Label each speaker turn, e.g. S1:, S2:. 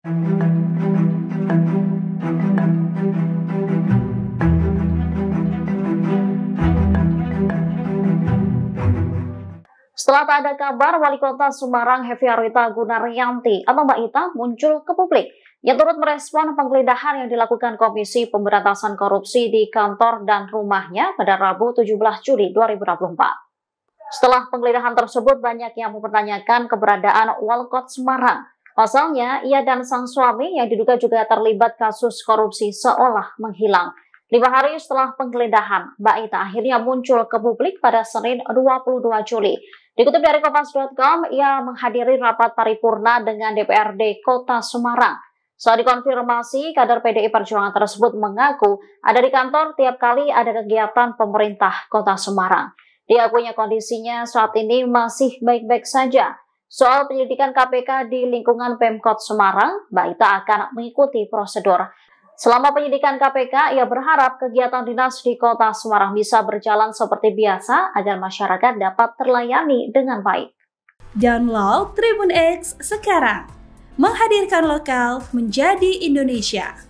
S1: Setelah tak ada kabar, Wali Kota Semarang Heviarita Gunaryanti atau Mbak Ita muncul ke publik yang turut merespon penggeledahan yang dilakukan Komisi Pemberantasan Korupsi di kantor dan rumahnya pada Rabu 17 Juli 2024. Setelah penggeledahan tersebut, banyak yang mempertanyakan keberadaan Walkot Semarang. Pasalnya, ia dan sang suami yang diduga juga terlibat kasus korupsi seolah menghilang. Lima hari setelah penggeledahan, Mbak Ita akhirnya muncul ke publik pada Senin 22 Juli. Dikutip dari Kompas.com, ia menghadiri rapat paripurna dengan DPRD Kota Semarang. Saat dikonfirmasi, kader PDI Perjuangan tersebut mengaku ada di kantor tiap kali ada kegiatan pemerintah Kota Semarang. Diakuinya kondisinya saat ini masih baik-baik saja. Soal penyelidikan KPK di lingkungan Pemkot Semarang, Mbak Ita akan mengikuti prosedur. Selama penyidikan KPK, ia berharap kegiatan dinas di kota Semarang bisa berjalan seperti biasa agar masyarakat dapat terlayani dengan baik.
S2: Download Tribun X sekarang, menghadirkan lokal menjadi Indonesia.